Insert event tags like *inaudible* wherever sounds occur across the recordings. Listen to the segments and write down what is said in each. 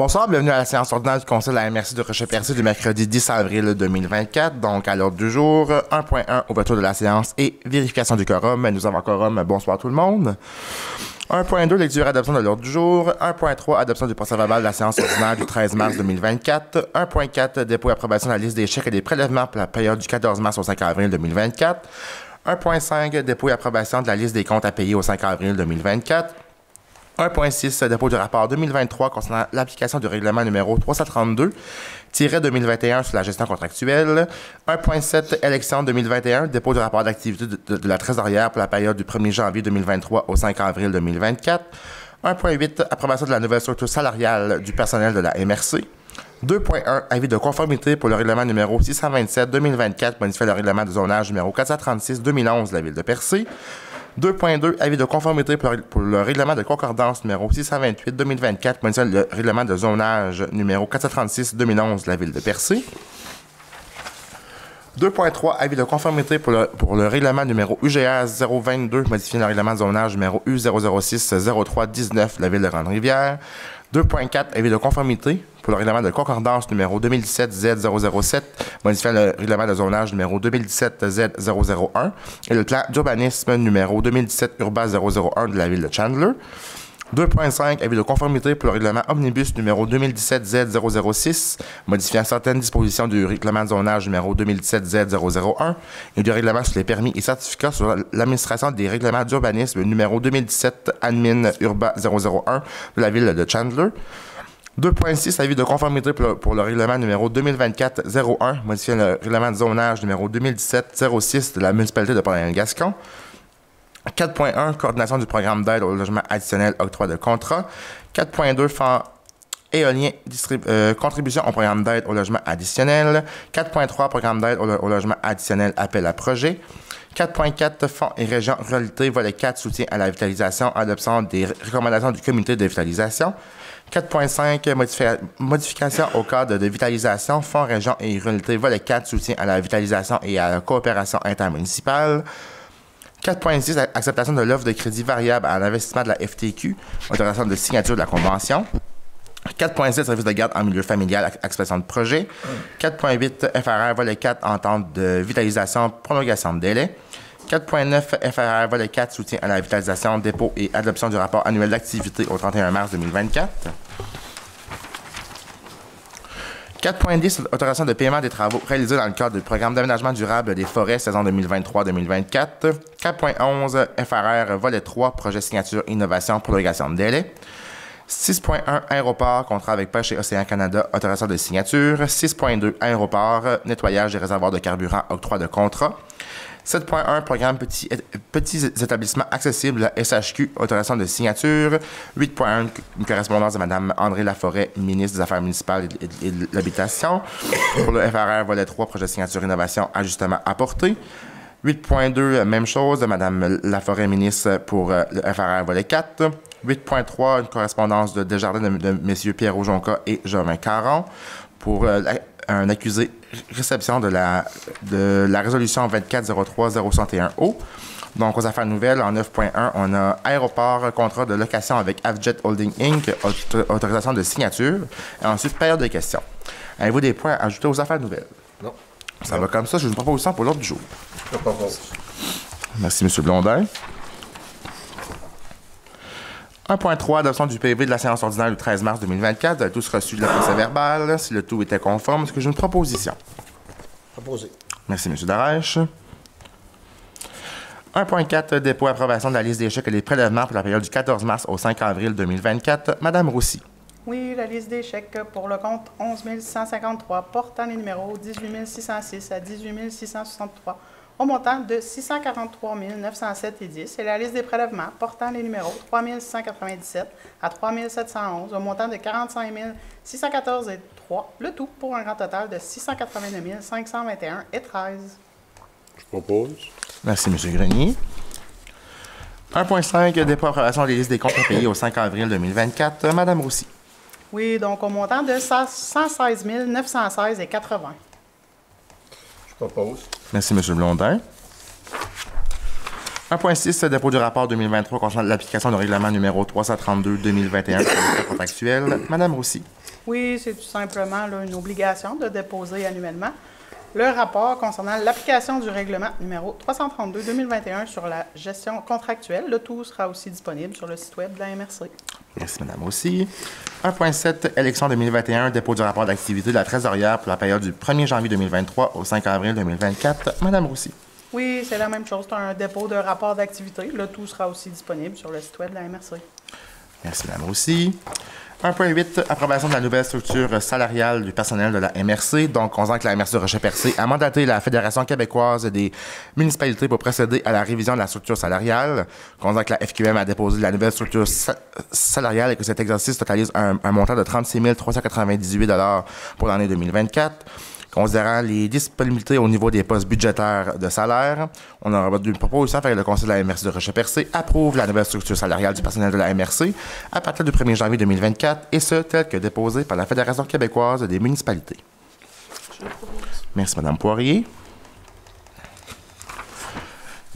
Bonsoir, bienvenue à la séance ordinaire du Conseil de la MRC de Rocher-Percé du mercredi 10 avril 2024. Donc, à l'ordre du jour, 1.1, ouverture de la séance et vérification du quorum. Nous avons un quorum. Bonsoir tout le monde. 1.2, lecture adoption de l'ordre du jour. 1.3, adoption du procès verbal de la séance ordinaire du 13 mars 2024. 1.4, dépôt et approbation de la liste des chèques et des prélèvements pour la période du 14 mars au 5 avril 2024. 1.5, dépôt et approbation de la liste des comptes à payer au 5 avril 2024. 1.6, dépôt du rapport 2023 concernant l'application du règlement numéro 332-2021 sur la gestion contractuelle. 1.7, élection 2021, dépôt du rapport d'activité de, la trésorière pour la période du 1er janvier 2023 au 5 avril 2024. 1.8, approbation de la nouvelle structure salariale du personnel de la MRC. 2.1, avis de conformité pour le règlement numéro 627-2024, modifié le règlement de zonage numéro 436-2011 de la ville de Percé. 2.2, avis de conformité pour, le règlement de concordance numéro 628-2024, modifiant le règlement de zonage numéro 436-2011 de la ville de Percé. 2.3, avis de conformité pour le, règlement numéro UGA 022, modifiant le règlement de zonage numéro U006-03-19 de la ville de Grande-Rivière. 2.4, avis de conformité pour le règlement de concordance numéro 2017-Z007, modifiant le règlement de zonage numéro 2017-Z001 et le plan d'urbanisme numéro 2017 Urba 001 de la ville de Chandler. 2.5, avis de conformité pour le règlement Omnibus numéro 2017-Z006, modifiant certaines dispositions du règlement de zonage numéro 2017-Z001 et du règlement sur les permis et certificats sur l'administration des règlements d'urbanisme numéro 2017 Admin Urba 001 de la ville de Chandler. 2.6, avis de conformité pour le, règlement numéro 2024-01, modifiant le règlement de zonage numéro 2017-06 de la municipalité de Port-Gascon. 4.1, coordination du programme d'aide au logement additionnel, octroi de contrat. 4.2, fonds éolien, euh, contribution au programme d'aide au logement additionnel. 4.3, programme d'aide au, logement additionnel, appel à projet. 4.4, Fonds et régions ruralité, volet 4, soutien à la vitalisation, adoption des recommandations du comité de vitalisation. 4.5, modification au cadre de vitalisation, Fonds, régions et ruralité, volet 4, soutien à la vitalisation et à la coopération intermunicipale. 4.6, acceptation de l'offre de crédit variable à l'investissement de la FTQ, autorisation de signature de la convention. 4.7, service de garde en milieu familial, acceptation de projet. 4.8, FRR, volet 4, entente de vitalisation, prolongation de délai. 4.9, FRR, volet 4, soutien à la vitalisation, dépôt et adoption du rapport annuel d'activité au 31 mars 2024. 4.10, autorisation de paiement des travaux réalisés dans le cadre du programme d'aménagement durable des forêts saison 2023-2024. 4.11, FRR, volet 3, projet signature, innovation, prolongation de délai. 6.1 aéroport, contrat avec Pêche et Océan Canada, autorisation de signature. 6.2 aéroport, nettoyage des réservoirs de carburant, octroi de contrat. 7.1 programme petits, petits établissements accessibles SHQ, autorisation de signature. 8.1 une correspondance de Mme André Laforêt, ministre des Affaires municipales et de, l'Habitation. Pour le FRR, volet 3, projet de signature, innovation, ajustement apporté. 8.2, même chose de Mme Laforêt, ministre pour euh, le FRR, volet 4. 8.3, une correspondance de Desjardins de, de M. Pierre Aujonca et Germain Caron pour euh, un accusé réception de la, de la résolution 2403-061O. Donc, aux affaires nouvelles, en 9.1, on a aéroport, contrat de location avec Avjet Holding Inc., autorisation de signature. Et ensuite, période de questions. Avez-vous des points à ajouter aux affaires nouvelles? Non. Ça va comme ça. Je vous propose ça pour l'ordre du jour. Je propose. Merci, M. Blondin. 1.3, adoption du PV de la séance ordinaire du 13 mars 2024. Vous avez tous reçu de la procès verbale. Si le tout était conforme, est-ce que j'ai une proposition? Proposé. Merci, M. Darèche. 1.4, dépôt et approbation de la liste des chèques et des prélèvements pour la période du 14 mars au 5 avril 2024. Madame Roussy. Oui, la liste des chèques pour le compte 11 153 portant les numéros 18 606 à 18 663 au montant de 643 907 et 10 et la liste des prélèvements portant les numéros 3 697 à 3 711 au montant de 45 614 et 3, le tout pour un grand total de 689 521 et 13. Je propose. Merci, M. Grenier. 1.5, dépôt approbation des listes des comptes à payer au 5 avril 2024. Madame Roussy. Oui, donc au montant de 116 916 et 80. Je propose. Merci, M. Blondin. 1.6, dépôt du rapport 2023 concernant l'application du règlement numéro 332-2021 sur le contractuel. Madame Roussy. Oui, c'est tout simplement une obligation de déposer annuellement le rapport concernant l'application du règlement numéro 332-2021 sur la gestion contractuelle. Le tout sera aussi disponible sur le site web de la MRC. Merci, Madame Roussy. 1.7, élection 2021, dépôt du rapport d'activité de la trésorière pour la période du 1er janvier 2023 au 5 avril 2024. Madame Roussy. Oui, c'est la même chose. C'est un dépôt de rapport d'activité. Le tout sera aussi disponible sur le site web de la MRC. Merci, Madame Roussy. 1.8, approbation de la nouvelle structure salariale du personnel de la MRC. Donc, on que la MRC Rocher-Percé a mandaté la Fédération québécoise des municipalités pour procéder à la révision de la structure salariale. On sent que la FQM a déposé la nouvelle structure sa- salariale et que cet exercice totalise un, un montant de 36 398 pour l'année 2024. Considérant les disponibilités au niveau des postes budgétaires de salaire, on aura une proposition que le Conseil de la MRC de Rocher-Percé approuve la nouvelle structure salariale du personnel de la MRC à partir du 1er janvier 2024, et ce, tel que déposé par la Fédération québécoise des municipalités. Merci, Mme Poirier.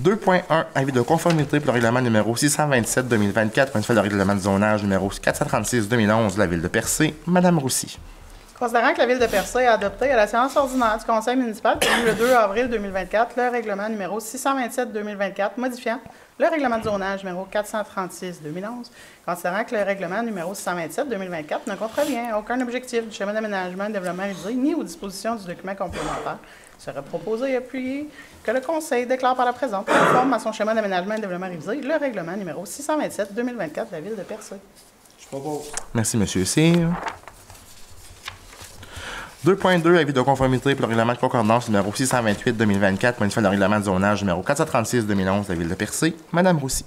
2.1, avis de conformité pour le règlement numéro 627-2024, modifié le règlement de zonage numéro 436-2011 de la Ville de Percé. Mme Roussy. Considérant que la Ville de Percé a adopté à la séance ordinaire du Conseil municipal le 2 avril 2024 le règlement numéro 627-2024 modifiant le règlement de zonage numéro 436-2011, considérant que le règlement numéro 627-2024 ne contrevient à aucun objectif du schéma d'aménagement et de développement révisé ni aux dispositions du document complémentaire, il serait proposé et appuyé que le Conseil déclare par la présente, conforme à son schéma d'aménagement et de développement révisé, le règlement numéro 627-2024 de la Ville de Percé. Je propose. Merci, M. Cyr. 2.2, avis de conformité pour le règlement de concordance numéro 628-2024, modifiant le règlement de zonage numéro 436-2011 de la Ville de Percé. Madame Roussy.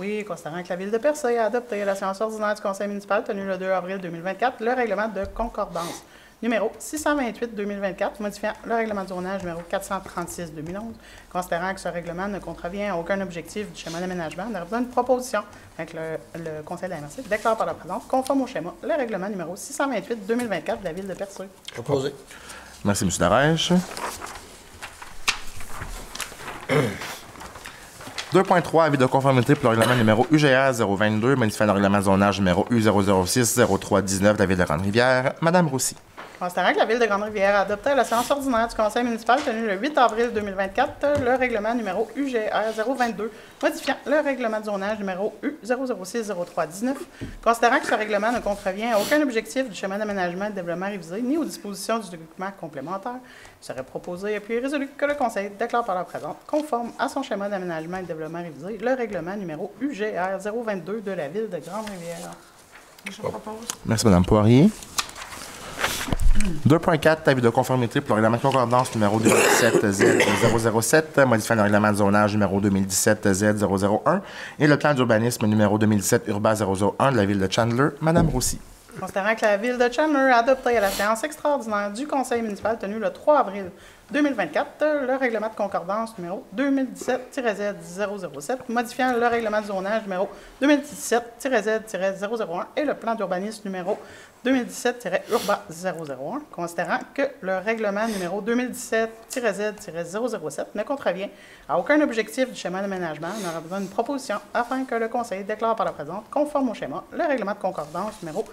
Oui, considérant que la Ville de Percé a adopté la séance ordinaire du Conseil municipal tenue le 2 avril 2024 le règlement de concordance numéro 628-2024 modifiant le règlement de zonage numéro 436-2011, considérant que ce règlement ne contrevient à aucun objectif du schéma d'aménagement, on aurait besoin d'une proposition avec le, le Conseil de la MRC déclare par la présente, conforme au schéma, le règlement numéro 628-2024 de la Ville de Percé. Proposé. Merci, M. Darèche. 2.3, avis de conformité pour le règlement numéro UGA 022, modifiant le règlement de zonage numéro U006-0319 de la Ville de Grande-Rivière. Madame Roussy. Considérant que la Ville de Grande-Rivière a adopté à la séance ordinaire du Conseil municipal tenue le 8 avril 2024 le règlement numéro UGR 022 modifiant le règlement de zonage numéro U006-0319, considérant que ce règlement ne contrevient à aucun objectif du schéma d'aménagement et de développement révisé ni aux dispositions du document complémentaire, il serait proposé et puis résolu que le Conseil déclare par la présente, conforme à son schéma d'aménagement et de développement révisé, le règlement numéro UGR 022 de la Ville de Grande-Rivière. Je propose. Merci, Mme Poirier. 2.4, avis de conformité pour le règlement de concordance numéro 2017-Z007, modifiant le règlement de zonage numéro 2017-Z001 et le plan d'urbanisme numéro 2017 Urba 001 de la ville de Chandler. Madame Roussy. Considérant que la Ville de Chandler a adopté à la séance extraordinaire du Conseil municipal tenue le 3 avril 2024 le règlement de concordance numéro 2017-Z007 modifiant le règlement de zonage numéro 2017-Z-001 et le plan d'urbanisme numéro 2017-Urba 001, considérant que le règlement numéro 2017-Z-007 ne contrevient à aucun objectif du schéma d'aménagement, on aura besoin d'une proposition afin que le Conseil déclare par la présente, conforme au schéma, le règlement de concordance numéro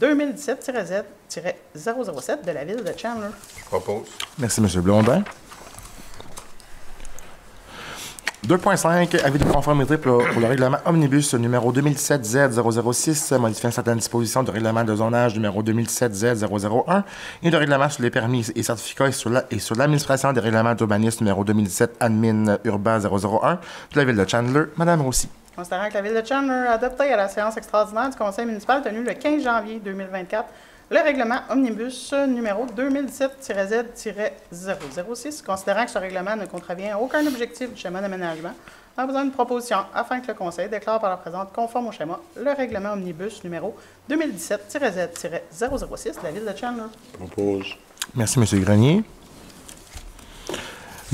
2017-Z-007 de la ville de Chandler. Je propose. Merci, M. Blondin. 2.5, avis de conformité pour, pour le règlement Omnibus numéro 2017-Z006, modifiant certaines dispositions du règlement de zonage numéro 2017-Z001 et de règlement sur les permis et certificats et sur la- et sur l'administration des règlements d'urbanisme numéro 2017 Admin Urbain 001 de la ville de Chandler. Madame Roussy. Considérant que la Ville de Chandler a adopté à la séance extraordinaire du Conseil municipal tenue le 15 janvier 2024 le règlement Omnibus numéro 2017-Z-006, considérant que ce règlement ne contrevient à aucun objectif du schéma d'aménagement, on a besoin d'une proposition afin que le Conseil déclare par la présente, conforme au schéma, le règlement Omnibus numéro 2017-Z-006 de la Ville de Chandler. Je propose. Merci, M. Grenier.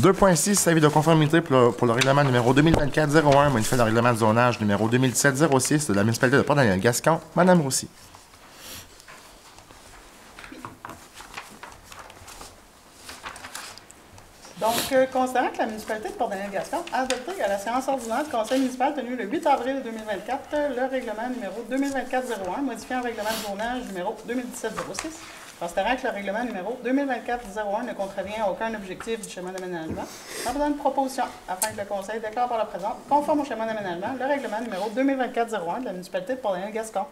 2.6, avis de conformité pour le, pour le règlement numéro 2024-01, modifiant le règlement de zonage numéro 2017-06 de la municipalité de Port-Daniel-Gascon. Madame Roussy. Donc, euh, considérant que la municipalité de Port-Daniel-Gascon a adopté à la séance ordinaire du conseil municipal tenue le 8 avril 2024 euh, le règlement numéro 2024-01 modifiant le règlement de zonage numéro 2017-06, considérant que le règlement numéro 2024-01 ne contrevient à aucun objectif du schéma d'aménagement, en faisant une proposition afin que le conseil déclare par la présente, conforme au schéma d'aménagement, le règlement numéro 2024-01 de la municipalité de Port-Daniel-Gascon.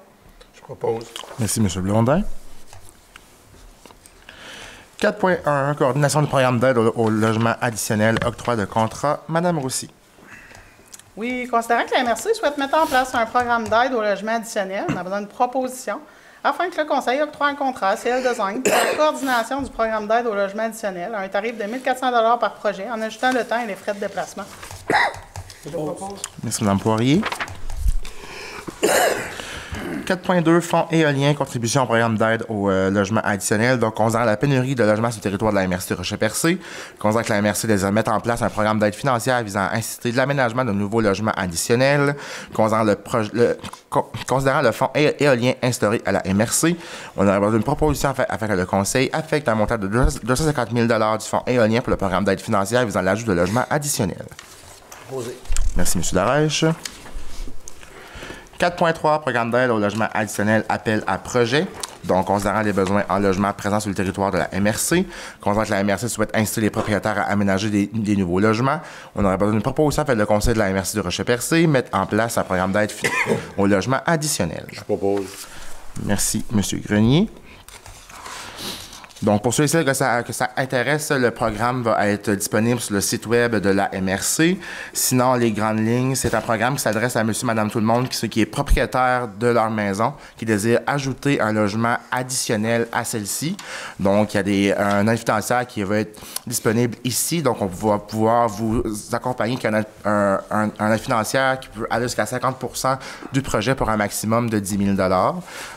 Je propose. Merci, M. Blondin. 4.1, coordination du programme d'aide au, au logement additionnel, octroi de contrat. Madame Roussy. Oui, considérant que la MRC souhaite mettre en place un programme d'aide au logement additionnel, on a besoin d'une proposition afin que le Conseil octroie un contrat à CL Design pour la coordination du programme d'aide au logement additionnel à un tarif de 1 400 par projet en ajoutant le temps et les frais de déplacement. Merci, Mme Poirier. 4.2, fonds éolien, contribution au programme d'aide au euh, logement additionnel. Donc, considérant la pénurie de logements sur le territoire de la MRC Rocher-Percé, considérant que la MRC désire mettre en place un programme d'aide financière visant à inciter l'aménagement de nouveaux logements additionnels, considérant le, considérant le fonds éolien instauré à la MRC, on aurait besoin d'une proposition afin, que le Conseil affecte un montant de 250 000 du fonds éolien pour le programme d'aide financière visant l'ajout de logements additionnels. Merci, M. Darèche. 4.3, programme d'aide au logement additionnel, appel à projet. Donc, considérant les besoins en logement présents sur le territoire de la MRC, considérant que la MRC souhaite inciter les propriétaires à aménager des, des nouveaux logements, on aurait besoin d'une proposition que le conseil de la MRC de Rocher-Percé mette en place un programme d'aide *coughs* au logement additionnel. Je propose. Merci, M. Grenier. Donc, pour ceux et celles que ça, que ça intéresse, le programme va être disponible sur le site web de la MRC. Sinon, les grandes lignes, c'est un programme qui s'adresse à monsieur, madame, tout le monde, qui, qui est propriétaire de leur maison, qui désire ajouter un logement additionnel à celle-ci. Donc, il y a des, un financière qui va être disponible ici. Donc, on va pouvoir vous accompagner avec un, un, financière qui peut aller jusqu'à 50 du projet pour un maximum de 10 000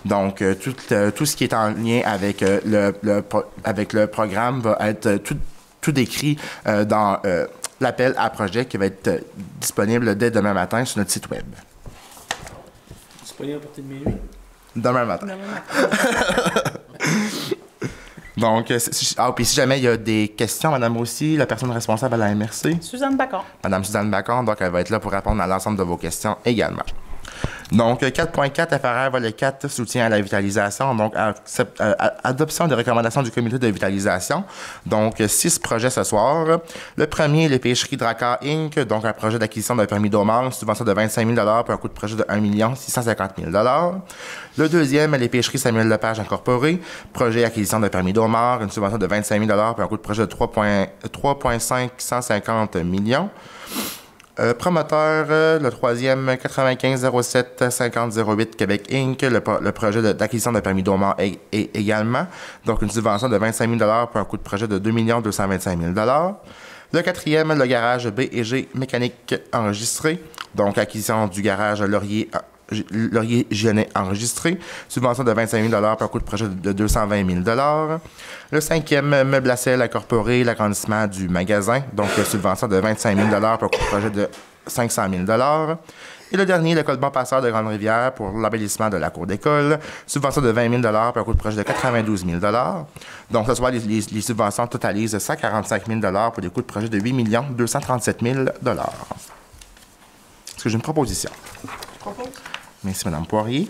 Donc, euh, tout, euh, tout ce qui est en lien avec, euh, le, le avec le programme va être euh, tout, tout décrit euh, dans euh, l'appel à projet qui va être euh, disponible dès demain matin sur notre site web. Disponible à partir de minuit? Demain matin. *laughs* Donc, euh, si, ah, puis si jamais il y a des questions, Madame aussi, la personne responsable à la MRC, Suzanne Bacon. Madame Suzanne Bacon, donc elle va être là pour répondre à l'ensemble de vos questions également. Donc, euh, 4.4 FRR volet 4, soutien à la vitalisation. Donc, euh, adoption des recommandations du comité de vitalisation. Donc, euh, six projets ce soir. Le premier, les pêcheries Dracar Inc., donc un projet d'acquisition d'un permis une subvention de 25 000 pour un coût de projet de 1 650 000 Le deuxième, les pêcheries Samuel Lepage Incorporé, projet acquisition d'un permis d'eau une subvention de 25 000 pour un coût de projet de 3,5 3,550 millions. Euh, promoteur, euh, le troisième, 9507 5008 Québec Inc., le, pro- le projet de- d'acquisition d'un permis é- é- également. Donc, une subvention de 25 000 pour un coût de projet de 2 225 000 Le quatrième, le garage B et G mécanique enregistré. Donc, acquisition du garage Laurier, Laurier Gionnet enregistré. Subvention de 25 000 pour un coût de projet de 220 000 Le cinquième, meuble à sel incorporé, l'agrandissement du magasin. Donc, euh, subvention de 25 000 pour un coût de projet de 500 000 Et le dernier, le colban passeur de Grande-Rivière pour l'embellissement de la cour d'école. Subvention de 20 000 pour un coût de projet de 92 000 Donc, ce soir, les subventions totalisent 145 000 pour des coûts de projet de 8 237 000 Est-ce que j'ai une proposition? Merci, Mme Poirier.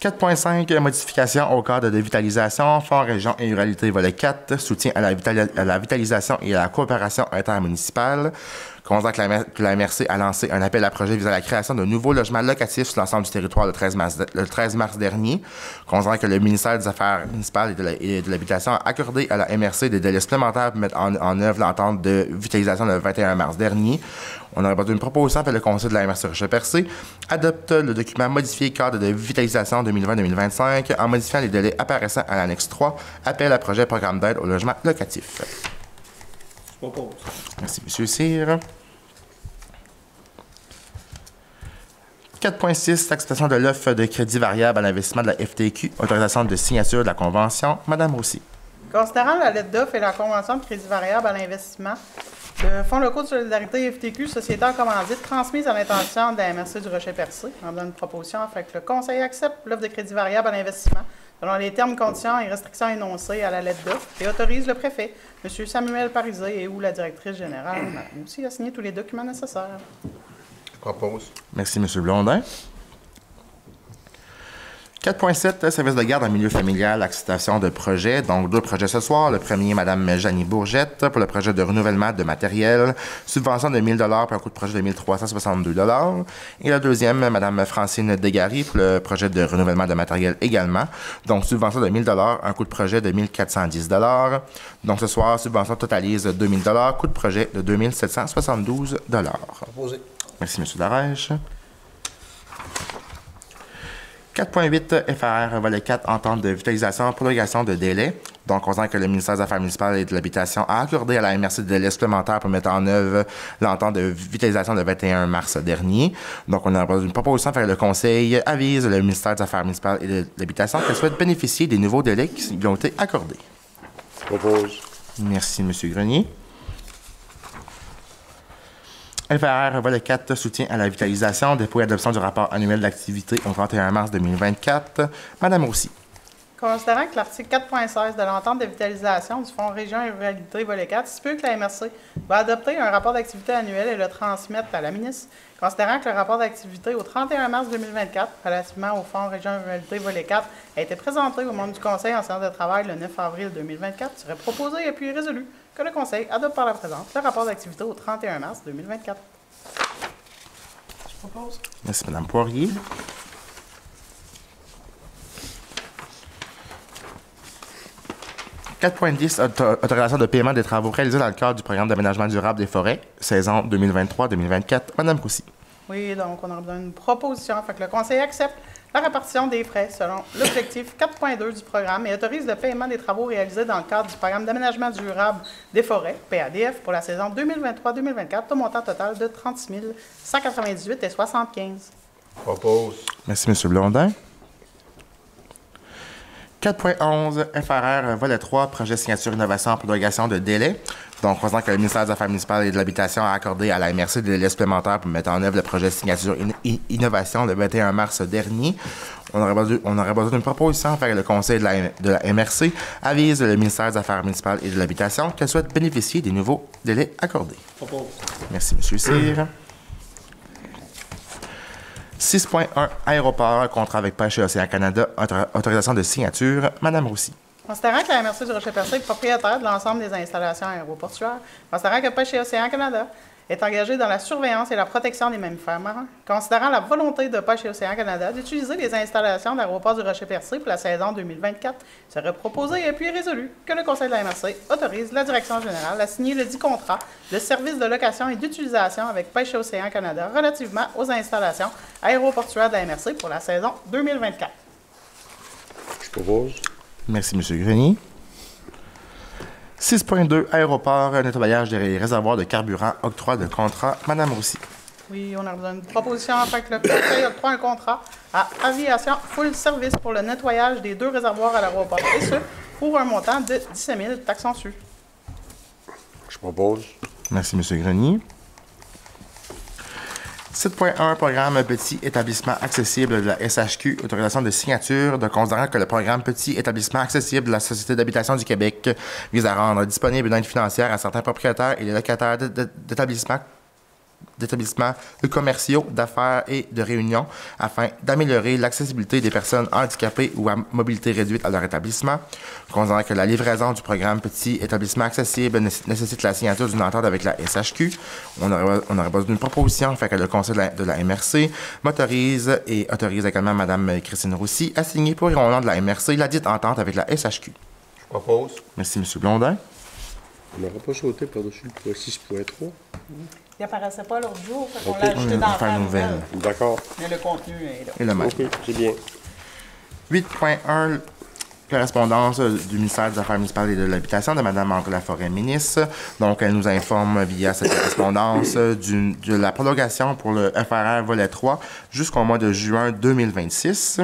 4.5, modification au cadre de vitalisation, Fonds région et ruralité, volet 4, soutien à la vitalisation et à la coopération intermunicipale. Considérant que la, que MRC a lancé un appel à projet visant la création de nouveaux logements locatifs sur l'ensemble du territoire le 13 mars, le 13 mars dernier. Considérant que le ministère des Affaires municipales et de l'Habitation a accordé à la MRC des délais supplémentaires pour mettre en, en œuvre l'entente de vitalisation le 21 mars dernier. On aurait besoin d'une proposition pour le Conseil de la MRC Rocher-Percé adopte le document modifié cadre de vitalisation 2020-2025 en modifiant les délais apparaissant à l'annexe 3, appel à projet programme d'aide au logement locatif. Je propose. Merci, M. Cyr. 4.6, acceptation de l'offre de crédit variable à l'investissement de la FTQ, autorisation de signature de la convention. Madame Roussy. Considérant la lettre d'offre et la convention de crédit variable à l'investissement, le Fonds locaux de solidarité FTQ, société en commandite, transmise à l'intention de la MRC du Rocher-Percé, en donne une proposition afin que le Conseil accepte l'offre de crédit variable à l'investissement selon les termes, conditions et restrictions énoncées à la lettre d'offre et autorise le préfet, M. Samuel Parisé, et ou la directrice générale, aussi, à signer tous les documents nécessaires. Propose. Merci, M. Blondin. 4.7, service de garde en milieu familial, acceptation de projets. Donc, deux projets ce soir. Le premier, Mme Janie Bourgette, pour le projet de renouvellement de matériel. Subvention de 1000 pour un coût de projet de 1362 Et le deuxième, Mme Francine Degary, pour le projet de renouvellement de matériel également. Donc, subvention de 1000 un coût de projet de 1410 Donc, ce soir, subvention totalise 2000 coût de projet de 2772 Proposé. Merci, M. Darèche. 4.8 FR, volet 4, entente de vitalisation, prolongation de délai. Donc, on sent que le ministère des Affaires municipales et de l'Habitation a accordé à la MRC des délais supplémentaires pour mettre en œuvre l'entente de vitalisation le 21 mars dernier. Donc, on a une proposition faire le Conseil avise le ministère des Affaires municipales et de l'Habitation qu'elle souhaite bénéficier des nouveaux délais qui lui ont été accordés. Propose. Merci, M. Grenier. FR, volet 4, soutien à la vitalisation, dépôt et adoption du rapport annuel d'activité au 31 mars 2024. Madame Roussy. Considérant que l'article 4.16 de l'entente de vitalisation du Fonds Région et Ruralité Volet 4 stipule que la MRC va adopter un rapport d'activité annuel et le transmettre à la ministre, considérant que le rapport d'activité au 31 mars 2024 relativement au Fonds Région et Ruralité Volet 4 a été présenté au membre du Conseil en séance de travail le 9 avril 2024, serait proposé et puis résolu que le Conseil adopte par la présente le rapport d'activité au 31 mars 2024. Je propose. Merci, Mme Poirier. « 4.10 Autorisation de paiement des travaux réalisés dans le cadre du programme d'aménagement durable des forêts, saison 2023-2024. Madame Roussy. Oui, donc on a besoin d'une proposition. Fait que le Conseil accepte la répartition des frais selon l'objectif 4.2 du programme et autorise le paiement des travaux réalisés dans le cadre du programme d'aménagement durable des forêts, PADF, pour la saison 2023-2024 au montant total de 36 198 et 75. Propose. Merci, M. Blondin. 4.11 FRR, volet 3, projet signature innovation pour prolongation de délai. Donc, on que le ministère des Affaires municipales et de l'Habitation a accordé à la MRC des délais supplémentaires pour mettre en œuvre le projet signature innovation le 21 mars dernier. On aurait besoin, d'une proposition faire le conseil de la, de MRC avise le ministère des Affaires municipales et de l'Habitation qu'elle souhaite bénéficier des nouveaux délais accordés. Merci, M. Cyr. 6.1 Aéroport, contrat avec Pêche et Océan Canada, autorisation de signature. Madame Roussy. Considérant que la MRC du Rocher-Percé est propriétaire de l'ensemble des installations aéroportuaires, considérant que Pêche et Océan Canada est engagé dans la surveillance et la protection des mammifères marins, considérant la volonté de Pêche et Océan Canada d'utiliser les installations d'aéroport du Rocher-Percé pour la saison 2024, serait proposé et puis résolu que le Conseil de la MRC autorise la Direction générale à signer le dit contrat de service de location et d'utilisation avec Pêche et Océan Canada relativement aux installations aéroportuaires de la MRC pour la saison 2024. Je propose. Merci, M. Grenier. 6.2 Aéroport, nettoyage des réservoirs de carburant, octroi de contrat. Madame Roussy. Oui, on a besoin d'une proposition afin que le Conseil octroie un contrat à Aviation Full Service pour le nettoyage des deux réservoirs à l'aéroport, et ce, pour un montant de 17 000 taxes en su. Je propose. Merci, M. Grenier. 7.1 Programme Petit Établissement Accessible de la SHQ, autorisation de signature, de considérant que le programme Petit Établissement Accessible de la Société d'habitation du Québec vise à rendre disponible une aide financière à certains propriétaires et les locataires d'établissements d'établissements commerciaux, d'affaires et de réunions afin d'améliorer l'accessibilité des personnes handicapées ou à mobilité réduite à leur établissement. Considérant que la livraison du programme Petit établissement accessible nécessite la signature d'une entente avec la SHQ, on aurait, on aurait besoin d'une proposition afin que le conseil de la, MRC m'autorise et autorise également Mme Christine Roussy à signer pour au nom de la MRC la dite entente avec la SHQ. Je propose. Merci, M. Blondin. On n'aurait pas sauté par-dessus le 6.3. Il apparaissait pas l'autre jour, fait qu'on Ok. l'a ajouté On dans nouvelle. nouvelle. D'accord. Mais le contenu est là. Et le même. OK, c'est bien. 8.1 Correspondance du ministère des Affaires municipales et de l'Habitation de Mme André Laforêt, ministre. Donc, elle nous informe via cette correspondance de la prolongation pour le FRR volet 3 jusqu'au mois de juin 2026.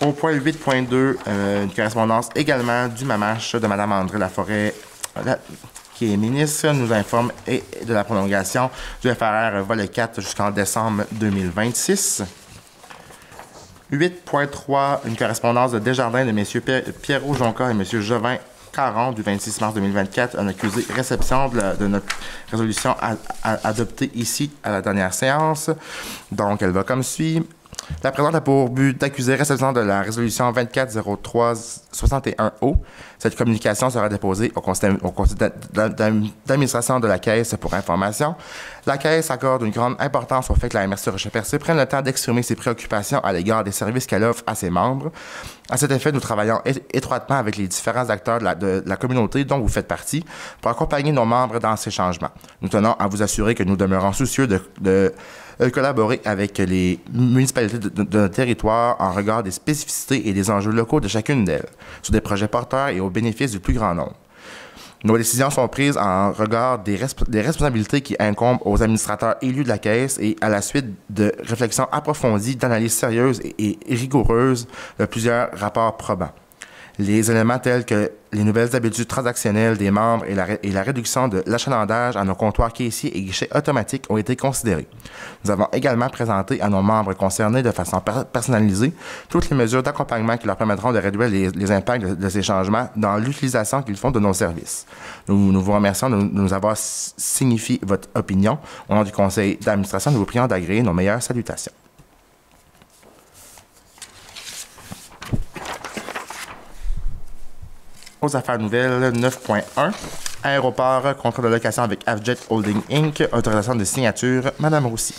Au point 8.2, euh, une correspondance également du MAMACH de Mme André Laforêt, la- qui est ministre, nous informe de la prolongation du FRR volet 4 jusqu'en décembre 2026. 8.3, une correspondance de Desjardins de Pierre- Pierrot Jonca et M. Jovin 40 du 26 mars 2024, un accusé réception de, notre résolution adoptée ici à la dernière séance. Donc, elle va comme suit. La présente a pour but d'accuser réception de la résolution 240361O. Cette communication sera déposée au conseil, d'administration de la Caisse pour information. La Caisse accorde une grande importance au fait que la MRC Rocher-Percé prenne le temps d'exprimer ses préoccupations à l'égard des services qu'elle offre à ses membres. À cet effet, nous travaillons étroitement avec les différents acteurs de la, communauté dont vous faites partie pour accompagner nos membres dans ces changements. Nous tenons à vous assurer que nous demeurons soucieux de, de, collaborer avec les municipalités de, notre territoire en regard des spécificités et des enjeux locaux de chacune d'elles, sur des projets porteurs et au bénéfice du plus grand nombre. Nos décisions sont prises en regard des, resp- des responsabilités qui incombent aux administrateurs élus de la Caisse et à la suite de réflexions approfondies, d'analyses sérieuses et rigoureuses de plusieurs rapports probants. Les éléments tels que les nouvelles habitudes transactionnelles des membres et la, réduction de l'achalandage à nos comptoirs caissiers et guichets automatiques ont été considérés. Nous avons également présenté à nos membres concernés de façon per- personnalisée toutes les mesures d'accompagnement qui leur permettront de réduire les, impacts de, ces changements dans l'utilisation qu'ils font de nos services. Nous, vous remercions de nous, de nous avoir signifié votre opinion. Au nom du conseil d'administration, nous vous prions d'agréer nos meilleures salutations. Aux affaires nouvelles 9.1. Aéroport, contrat de location avec Avjet Holding Inc. Autorisation de signature, Madame Roussy.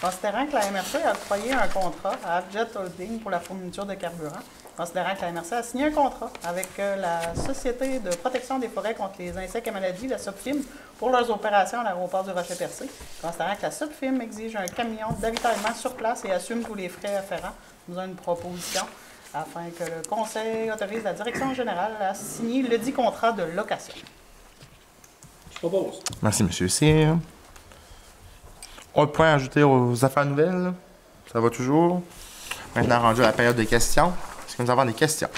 Considérant que la MRC a octroyé un contrat à Avjet Holding pour la fourniture de carburant, considérant que la MRC a signé un contrat avec euh, la Société de protection des forêts contre les insectes et maladies, la SOPFIM, pour leurs opérations à l'aéroport du Rocher-Percé, considérant que la SOPFIM exige un camion d'avitaillement sur place et assume tous les frais afférents, nous avons une proposition afin que le Conseil autorise la Direction générale à signer le dit contrat de location. Je propose. Merci, Monsieur Cyr. Autre point à ajouter aux affaires nouvelles? Ça va toujours? Maintenant, rendu à la période des questions. Est-ce que nous avons des questions?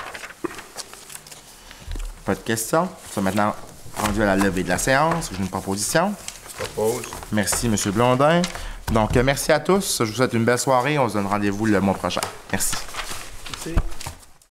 Pas de questions. Nous sommes maintenant rendus à la levée de la séance. J'ai une proposition. Je propose. Merci, Monsieur Blondin. Donc, merci à tous. Je vous souhaite une belle soirée. On se donne rendez-vous le mois prochain. Merci. Merci.